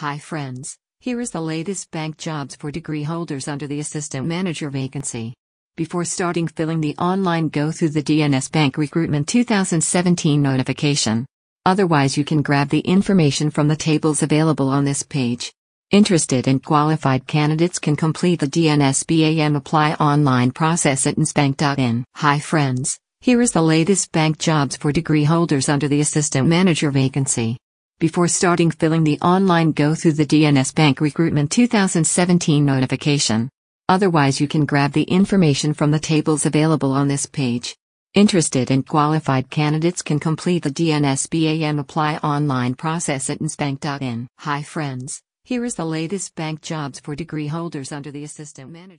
Hi friends, here is the latest bank jobs for degree holders under the assistant manager vacancy. Before starting filling the online go through the DNS Bank Recruitment 2017 notification. Otherwise you can grab the information from the tables available on this page. Interested and qualified candidates can complete the DNSBAM apply online process at dnsbank.in. Hi friends, here is the latest bank jobs for degree holders under the assistant manager vacancy. Before starting filling the online go through the DNS Bank Recruitment 2017 notification. Otherwise you can grab the information from the tables available on this page. Interested and qualified candidates can complete the DNS BAM apply online process at dnsbank.in. Hi friends, here is the latest bank jobs for degree holders under the assistant manager.